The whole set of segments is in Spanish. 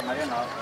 triunfar, Mariano. Va a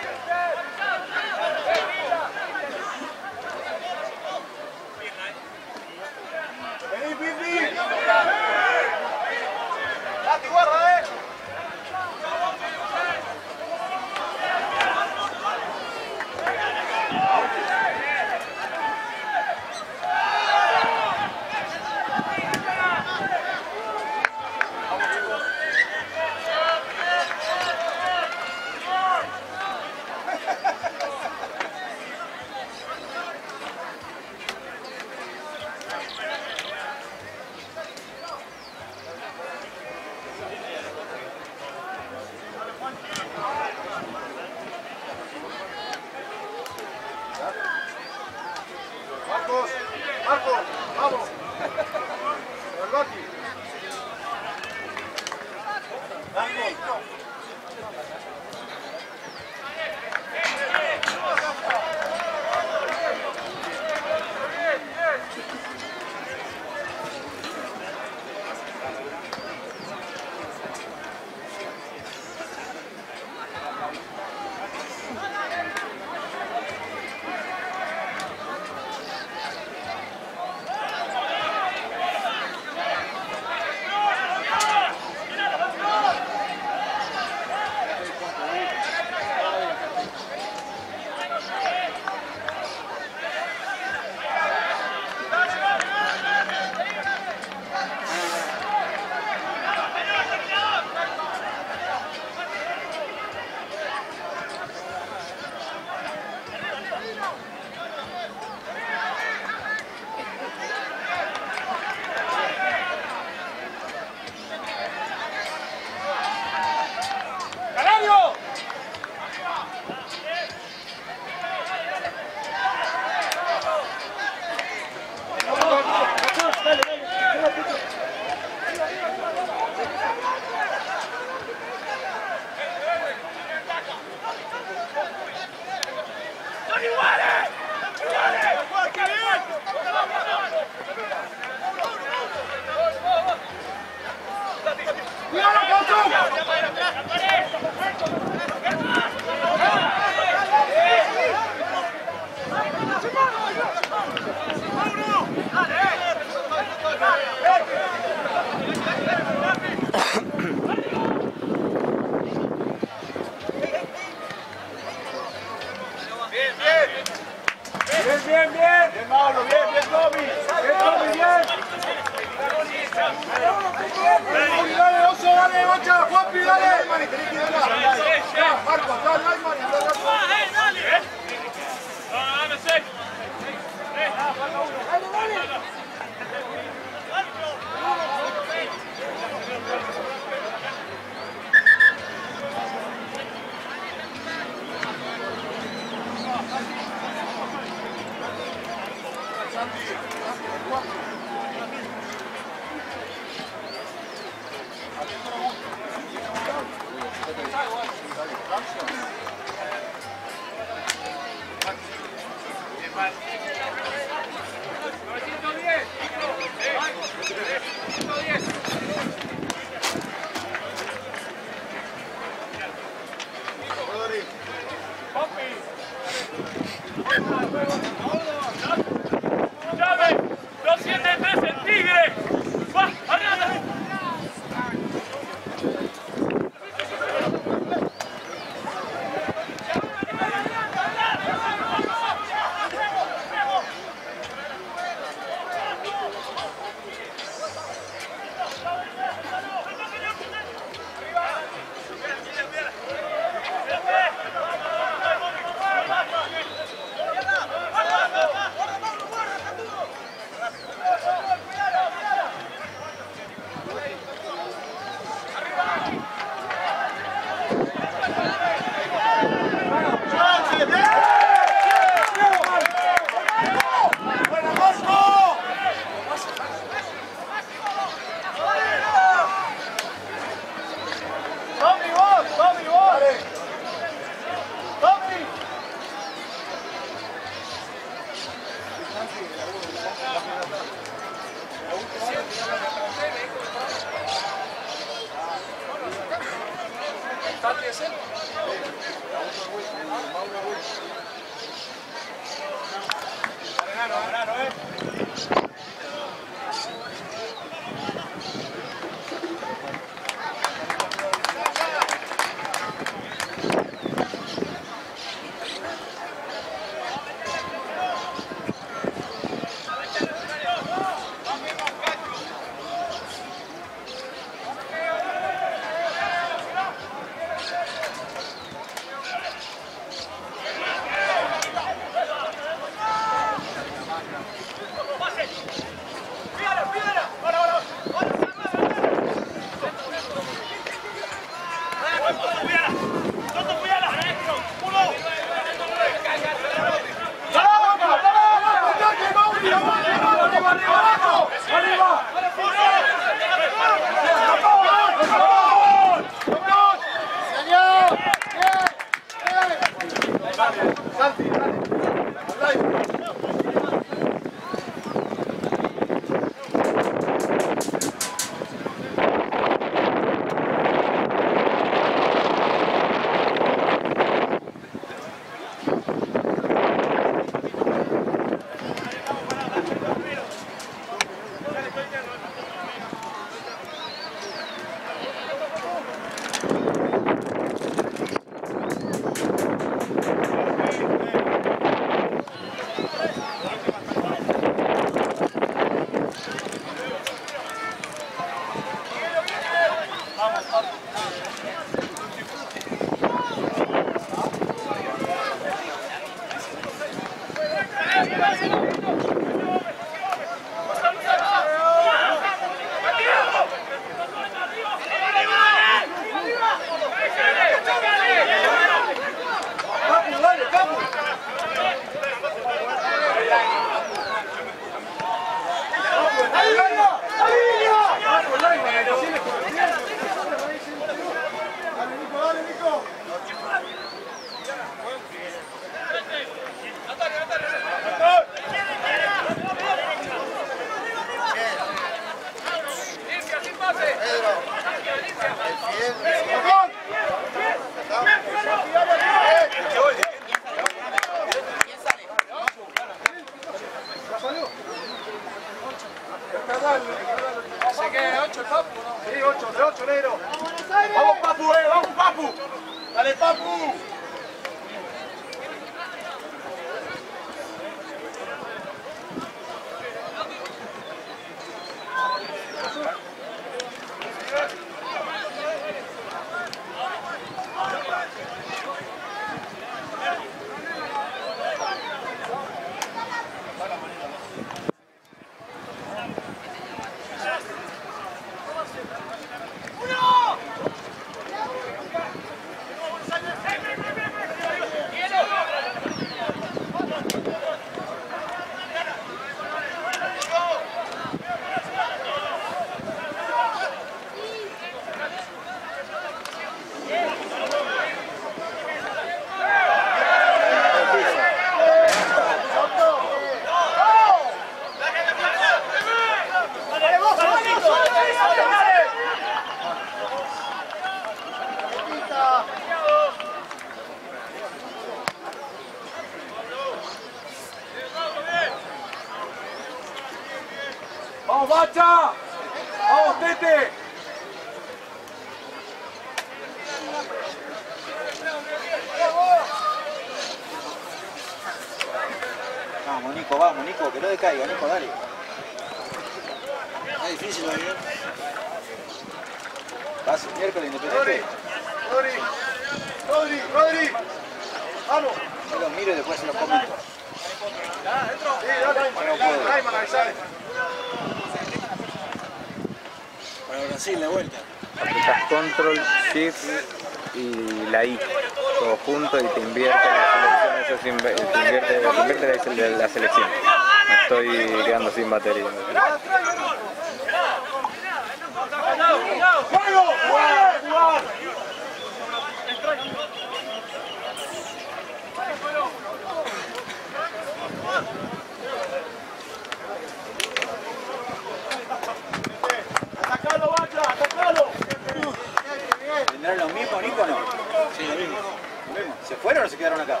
¿Se fueron o se quedaron acá?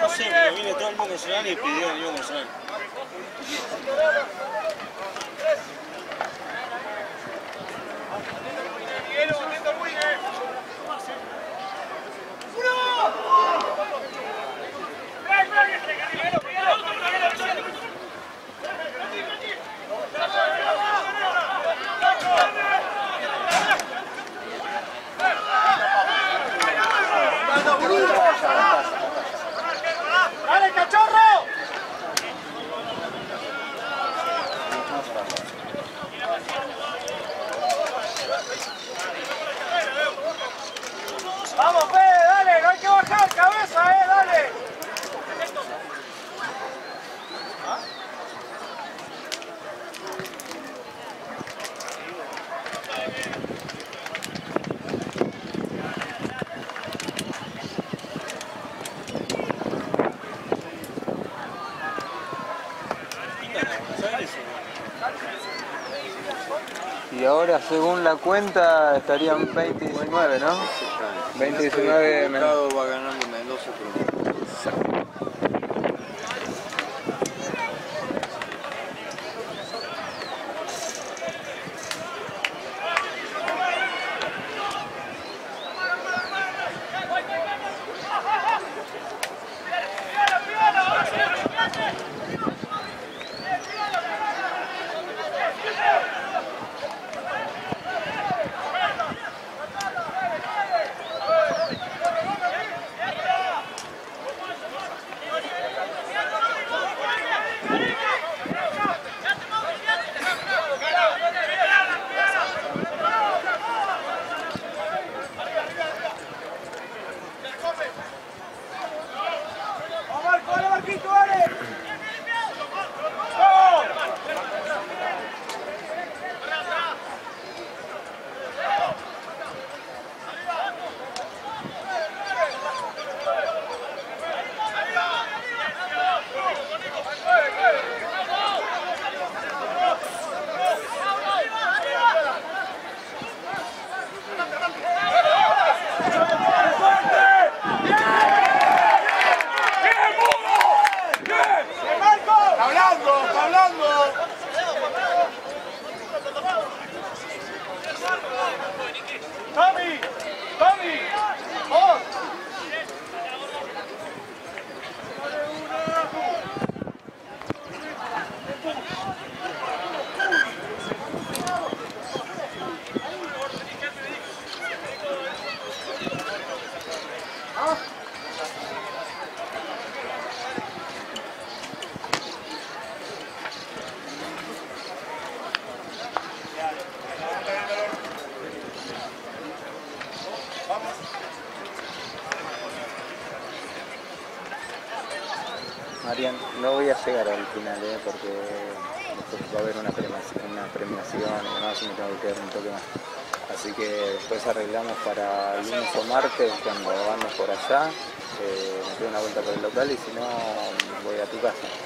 No sé, pero vino todo el mundo nacional y pidió el mismo nacional. ¡Dale, cachorro! Vamos, Fede, dale, no hay que bajar cabeza, eh, dale. Y ahora, según la cuenta, estarían 20-19, ¿no? 20-19 menos. va ganando llegar al final, ¿eh? porque después va a haber una premiación, una premiación y demás y me tengo que quedar un toque más. Así que después arreglamos para lunes o martes cuando vamos por allá, eh, me doy una vuelta por el local y si no voy a tu casa.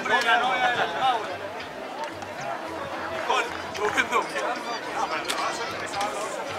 El hombre de la novia de. Nicole, Rubén Duque. ¡Dale,